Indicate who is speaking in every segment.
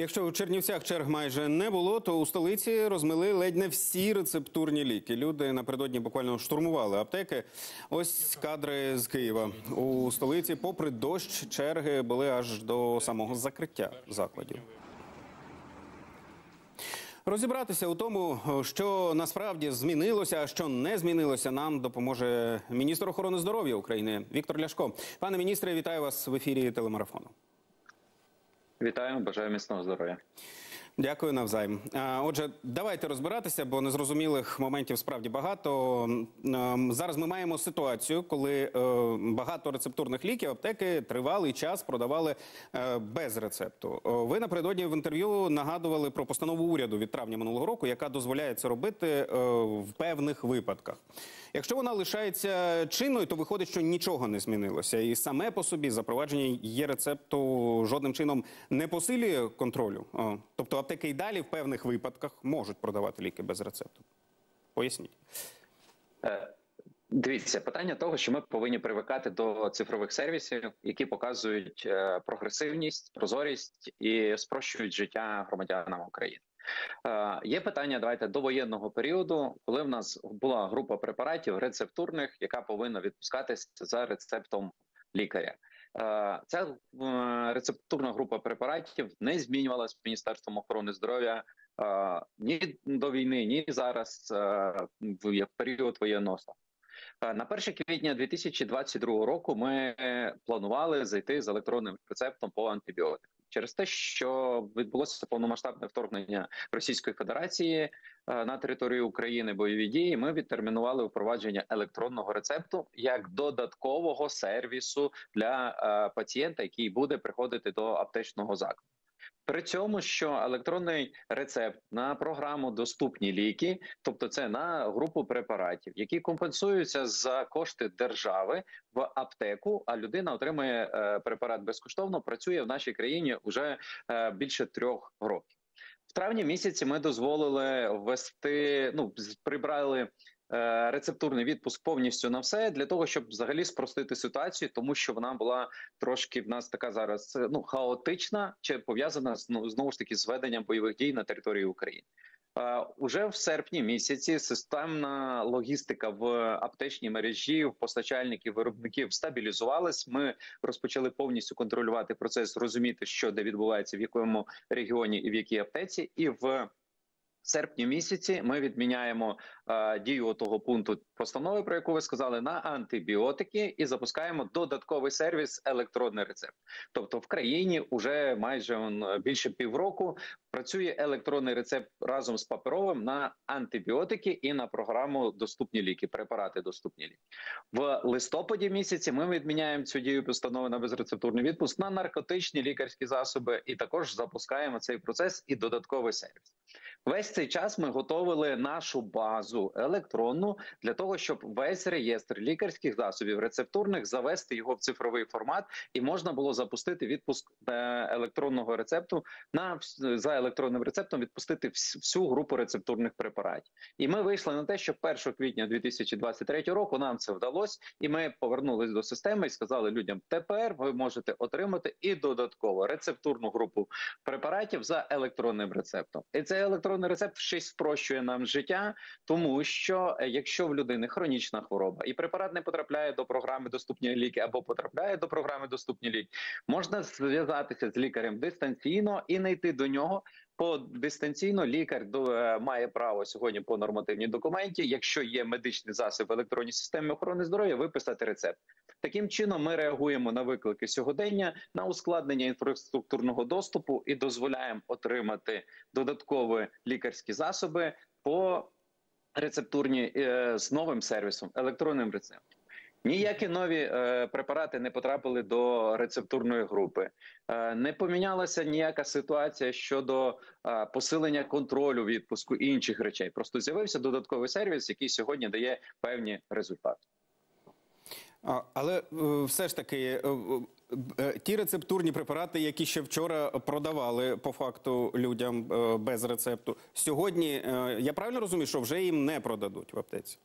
Speaker 1: Якщо у Чернівцях черг майже не було, то у столиці розмили ледь не всі рецептурні ліки. Люди напередодні буквально штурмували аптеки. Ось кадри з Києва. У столиці, попри дощ, черги були аж до самого закриття закладів. Розібратися у тому, що насправді змінилося, а що не змінилося, нам допоможе міністр охорони здоров'я України Віктор Ляшко. Пане міністре, вітаю вас в ефірі телемарафону.
Speaker 2: Вітаю, бажаю міцного здоров'я.
Speaker 1: Дякую навзаєм. Отже, давайте розбиратися, бо незрозумілих моментів справді багато. Ем, Зараз ми маємо ситуацію, коли е, багато рецептурних ліків аптеки тривалий час продавали е, без рецепту. Ви напередодні в інтерв'ю нагадували про постанову уряду від травня минулого року, яка дозволяє це робити е, в певних випадках. Якщо вона лишається чинною, то виходить, що нічого не змінилося, і саме по собі запровадження є рецепту жодним чином не посилює контролю. Тобто аптеки й далі в певних випадках можуть продавати ліки без рецепту. Поясніть.
Speaker 2: Е, Дивіться, питання того, що ми повинні привикати до цифрових сервісів, які показують е, прогресивність, прозорість і спрощують життя громадянам України. Е, Є питання. Давайте до воєнного періоду, коли в нас була група препаратів рецептурних, яка повинна відпускатися за рецептом лікаря. Е, Ця е, рецептурна група препаратів не змінювалася Міністерством охорони здоров'я е, ні до війни, ні зараз в період воєнного стану. На 1 квітня 2022 року ми планували зайти з електронним рецептом по антибіотикам. Через те, що відбулося повномасштабне вторгнення Російської Федерації е, на територію України бойові дії, ми відтермінували впровадження електронного рецепту як додаткового сервісу для е, пацієнта, який буде приходити до аптечного закладу. При цьому, що електронний рецепт на програму доступні ліки, тобто це на групу препаратів, які компенсуються за кошти держави в аптеку, а людина отримує е, препарат безкоштовно, працює в нашій країні вже е, більше трьох років. В травні місяці ми дозволили ввести, ну прибрали рецептурний відпуск повністю на все для того, щоб взагалі спростити ситуацію, тому що вона була трошки в нас така зараз е, ну хаотична, чи пов'язана з ну, знову ж таки з веденням бойових дій на території України. Е, Уже в серпні місяці системна логістика в аптечній мережі в постачальників виробників стабілізувалась. Ми розпочали повністю контролювати процес, розуміти, що де відбувається, в якому регіоні і в якій аптеці, і в серпні місяці ми відміняємо е, дію того пункту постанови, про яку ви сказали, на антибіотики і запускаємо додатковий сервіс електронний рецепт. Тобто в країні вже майже он, більше півроку працює електронний рецепт разом з паперовим на антибіотики і на програму доступні ліки, препарати доступні ліки. В листопаді місяці ми відміняємо цю дію постанови на безрецептурний відпуск на наркотичні лікарські засоби, і також запускаємо цей процес і додатковий сервіс. Весь цей час ми готовили нашу базу електронну для того, щоб весь реєстр лікарських засобів рецептурних завести його в цифровий формат, і можна було запустити відпуск е, електронного рецепту на за електронним рецептом відпустити всю групу рецептурних препаратів. І ми вийшли на те, що 1 квітня 2023 року нам це вдалося, і ми повернулись до системи і сказали людям: тепер ви можете отримати і додатково рецептурну групу препаратів за електронним рецептом. І цей електронний рецепт щось спрощує нам життя, тому що е, якщо в людини хронічна хвороба і препарат не потрапляє до програми доступні ліки або потрапляє до програми доступні ліки, можна зв'язатися з лікарем дистанційно і не йти до нього. По дистанційно лікар е, має право сьогодні по нормативній документі, якщо є медичний засіб в електронній системі охорони здоров'я, виписати рецепт. Таким чином, ми реагуємо на виклики сьогодення, на ускладнення інфраструктурного доступу і дозволяємо отримати додаткові лікарські засоби по рецептурні е, з новим сервісом, електронним рецептом. Ніякі нові е, препарати не потрапили до рецептурної групи. Е, не помінялася ніяка ситуація щодо е, посилення контролю відпуску і інших речей. Просто з'явився додатковий сервіс, який сьогодні дає певні результати.
Speaker 1: А, Але е, все ж таки, е, е, ті рецептурні препарати, які ще вчора продавали по факту людям без рецепту, сьогодні я правильно розумію, що вже їм не продадуть в аптеці?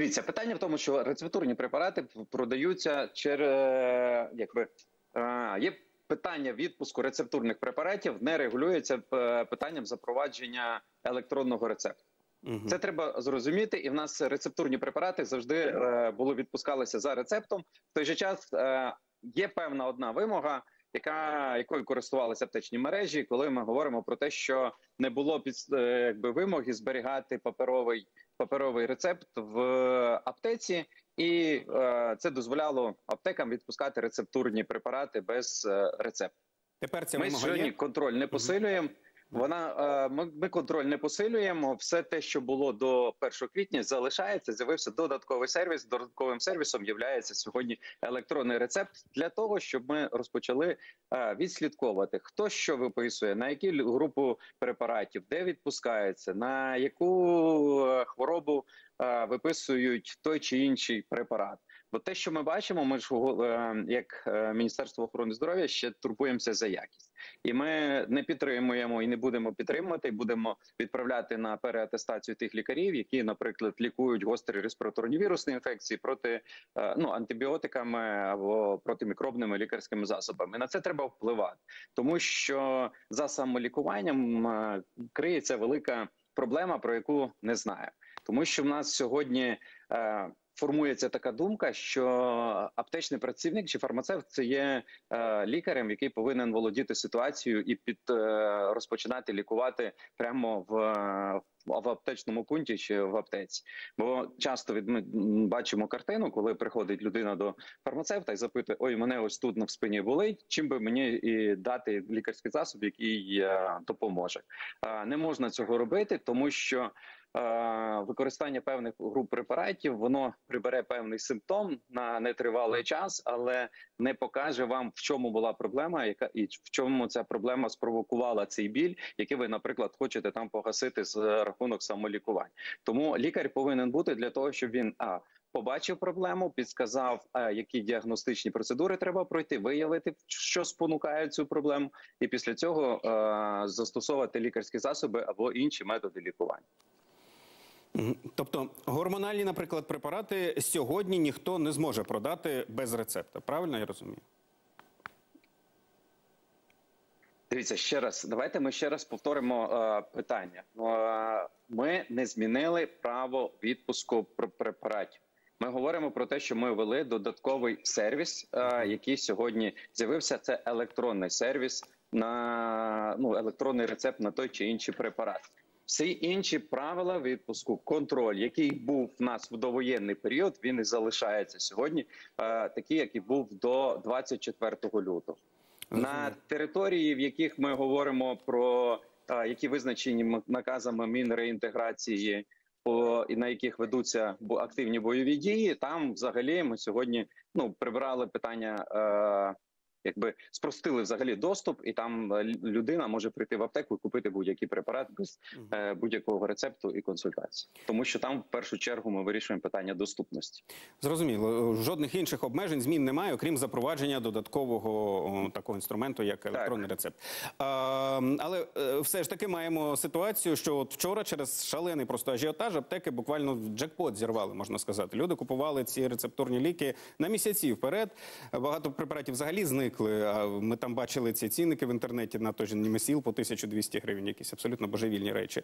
Speaker 2: Дивіться, питання в тому, що рецептурні препарати продаються через якби а, є питання відпуску рецептурних препаратів не регулюється е, питанням запровадження електронного рецепту.
Speaker 1: Мгм.
Speaker 2: Це треба зрозуміти, і в нас рецептурні препарати завжди е, були відпускалися за рецептом. В той же час е, є певна одна вимога, яка якою користувалися аптечні мережі, коли ми говоримо про те, що не було під е, якби вимоги зберігати паперовий паперовий рецепт в аптеці, і е, це дозволяло аптекам відпускати рецептурні препарати без е, рецепту.
Speaker 1: Тепер ця
Speaker 2: Ми сьогодні
Speaker 1: є?
Speaker 2: контроль не посилюємо. Вона е, ми, контроль не посилюємо. Все те, що було до 1 квітня, залишається. З'явився додатковий сервіс. Додатковим сервісом є сьогодні електронний рецепт для того, щоб ми розпочали е, відслідковувати, хто що виписує, на які групу препаратів, де відпускається, на яку е, хворобу виписують той чи інший препарат. Бо те, що ми бачимо, ми ж е, як е, Міністерство охорони здоров'я ще турбуємося за якість, і ми не підтримуємо і не будемо підтримувати. і Будемо відправляти на переатестацію тих лікарів, які, наприклад, лікують гострі респіраторні вірусні інфекції проти е, ну антибіотиками або протимікробними лікарськими засобами. На це треба впливати, тому що за самолікуванням криється велика проблема, про яку не знаю, тому що в нас сьогодні. Формується така думка, що аптечний працівник чи фармацевт це є е, лікарем, який повинен володіти ситуацією і під е, розпочинати лікувати прямо в, в аптечному пункті чи в аптеці. Бо часто від ми бачимо картину, коли приходить людина до фармацевта і запитує: Ой, мене ось тут на спині болить. Чим би мені і дати лікарський засіб, який е, допоможе? Е, не можна цього робити, тому що. Е, Використання певних груп препаратів воно прибере певний симптом на нетривалий час, але не покаже вам в чому була проблема, яка і в чому ця проблема спровокувала цей біль, який ви, наприклад, хочете там погасити з рахунок самолікування. Тому лікар повинен бути для того, щоб він а побачив проблему, підсказав, які діагностичні процедури треба пройти, виявити, що спонукає цю проблему, і після цього е, застосовувати лікарські засоби або інші методи лікування.
Speaker 1: Тобто гормональні, наприклад, препарати сьогодні ніхто не зможе продати без рецепта. Правильно я розумію?
Speaker 2: Дивіться ще раз. Давайте ми ще раз повторимо е, питання. Е, ми не змінили право відпуску пр- препаратів. Ми говоримо про те, що ми ввели додатковий сервіс, е, який сьогодні з'явився. Це електронний сервіс на ну електронний рецепт на той чи інший препарат. Всі інші правила відпуску, контроль, який був в нас в довоєнний період, він і залишається сьогодні, е, такий, який був до 24 лютого. На території, в яких ми говоримо про а, які визначені наказами Мінреінтеграції, по і на яких ведуться активні бойові дії, там взагалі ми сьогодні ну прибирали питання. Е, Якби спростили взагалі доступ, і там е, людина може прийти в аптеку і купити будь-який препарат без е, будь-якого рецепту і консультації, тому що там в першу чергу ми вирішуємо питання доступності.
Speaker 1: Зрозуміло. Жодних інших обмежень, змін немає, окрім запровадження додаткового такого інструменту, як електронний рецепт. А, але е, все ж таки маємо ситуацію, що от вчора через шалений просто ажіотаж аптеки буквально джекпот зірвали, можна сказати. Люди купували ці рецептурні ліки на місяці вперед. Багато препаратів взагалі зникли. А ми там бачили ці цінники в інтернеті на той же Німесіл по 1200 гривень, якісь абсолютно божевільні речі.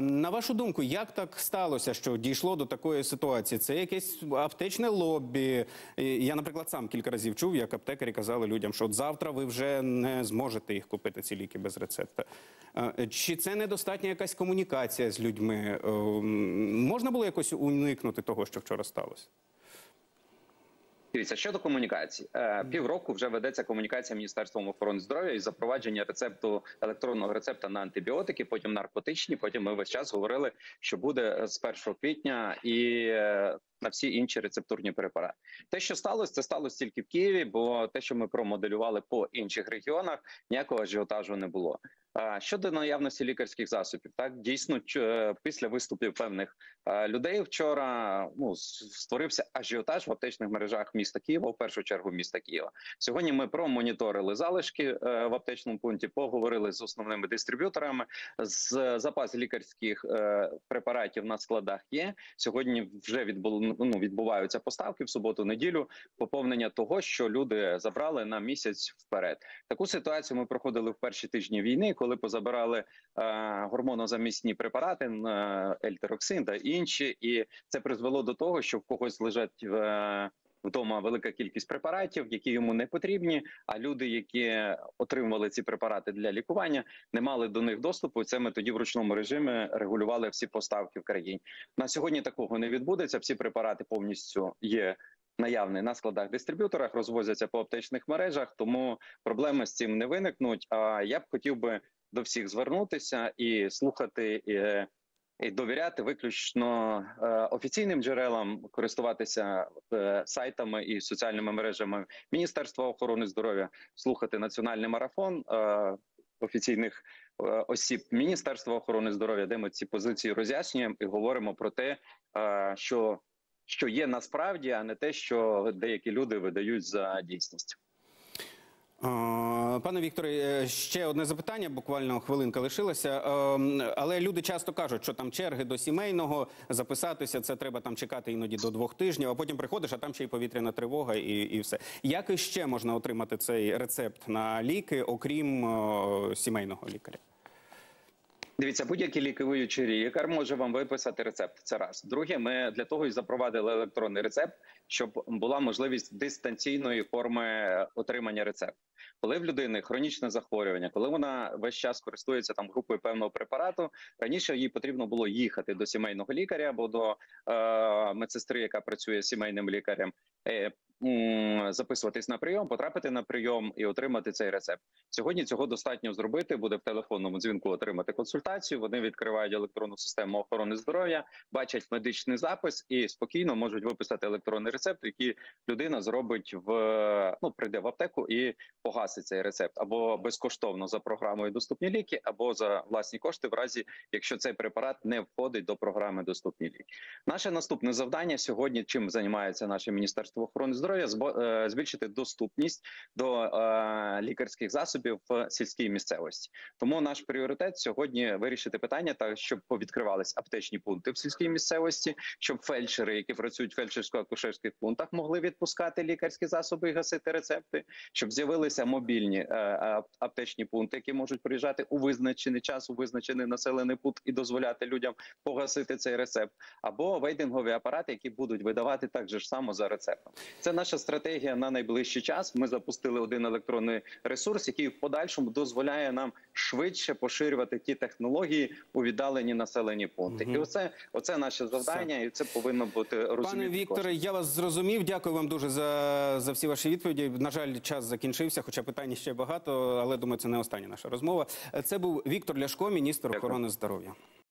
Speaker 1: На вашу думку, як так сталося, що дійшло до такої ситуації? Це якесь аптечне лобі. Я, наприклад, сам кілька разів чув, як аптекарі казали людям, що от завтра ви вже не зможете їх купити, ці ліки без рецепта. Чи це недостатня якась комунікація з людьми? Можна було якось уникнути того, що вчора сталося?
Speaker 2: Дивіться, щодо комунікації, Е, півроку вже ведеться комунікація Міністерством охорони здоров'я і запровадження рецепту електронного рецепта на антибіотики, потім наркотичні. Потім ми весь час говорили, що буде з 1 квітня і е, на всі інші рецептурні препарати. Те, що сталося, це сталося тільки в Києві, бо те, що ми промоделювали по інших регіонах, ніякого ажіотажу не було. Щодо наявності лікарських засобів, так дійсно е, після виступів певних людей вчора ну створився ажіотаж в аптечних мережах міста Києва, в першу чергу міста Києва. Сьогодні ми промоніторили залишки е, в аптечному пункті, поговорили з основними дистриб'юторами. З запас лікарських е, препаратів на складах є. Сьогодні вже відбул, ну, відбуваються поставки в суботу, неділю. Поповнення того, що люди забрали на місяць вперед. Таку ситуацію ми проходили в перші тижні війни, коли позабирали е, гормонозамісні препарати, е, ельтероксин та інші, і це призвело до того, що в когось лежать е, вдома велика кількість препаратів, які йому не потрібні. А люди, які отримували ці препарати для лікування, не мали до них доступу. Це ми тоді в ручному режимі регулювали всі поставки в країні. На сьогодні такого не відбудеться. Всі препарати повністю є. Наявний на складах дистриб'юторах розвозяться по аптечних мережах, тому проблеми з цим не виникнуть. А я б хотів би до всіх звернутися і слухати і, і довіряти виключно е, офіційним джерелам, користуватися е, сайтами і соціальними мережами Міністерства охорони здоров'я, слухати національний марафон е, офіційних е, осіб Міністерства охорони здоров'я, де ми ці позиції роз'яснюємо і говоримо про те, е, що, що є насправді, а не те, що деякі люди видають за дійсність.
Speaker 1: Пане Вікторе, е, ще одне запитання, буквально хвилинка лишилася. Ем, Але люди часто кажуть, що там черги до сімейного записатися, це треба там чекати іноді до двох тижнів, а потім приходиш, а там ще й повітряна тривога, і, і все. Як іще можна отримати цей рецепт на ліки, окрім е, сімейного лікаря?
Speaker 2: Дивіться, будь-який лікуючий лікар може вам виписати рецепт. Це раз. Друге, ми для того і запровадили електронний рецепт, щоб була можливість дистанційної форми отримання рецепту. Коли в людини хронічне захворювання, коли вона весь час користується там групою певного препарату, раніше їй потрібно було їхати до сімейного лікаря або до е, медсестри, яка працює сімейним лікарем. Е, Записуватись на прийом, потрапити на прийом і отримати цей рецепт. Сьогодні цього достатньо зробити. Буде в телефонному дзвінку отримати консультацію. Вони відкривають електронну систему охорони здоров'я, бачать медичний запис і спокійно можуть виписати електронний рецепт, який людина зробить в ну прийде в аптеку і погасить цей рецепт або безкоштовно за програмою доступні ліки, або за власні кошти, в разі якщо цей препарат не входить до програми доступні ліки. Наше наступне завдання сьогодні, чим займається наше міністерство охорони здоров'я, е, збільшити доступність до е, лікарських засобів в сільській місцевості. Тому наш пріоритет сьогодні вирішити питання, так щоб повідкривались аптечні пункти в сільській місцевості, щоб фельдшери, які працюють в фельдшерсько-акушерських пунктах, могли відпускати лікарські засоби і гасити рецепти, щоб з'явилися мобільні е, аптечні пункти, які можуть приїжджати у визначений час, у визначений населений пункт і дозволяти людям погасити цей рецепт, або вейдингові апарати, які будуть видавати так же ж само за рецептом. Це наша стратегія на найближчий час. Ми запустили один електронний ресурс, який в подальшому дозволяє нам швидше поширювати ті технології у віддалені населені пункти.
Speaker 1: Мгм.
Speaker 2: І оце, оце наше завдання, і це повинно бути розуміти.
Speaker 1: Пане. Вікторе, я вас зрозумів. Дякую вам дуже за, за всі ваші відповіді. На жаль, час закінчився, хоча питань ще багато, але думаю, це не остання наша розмова. Це був Віктор Ляшко, міністр
Speaker 2: Дякую.
Speaker 1: охорони здоров'я.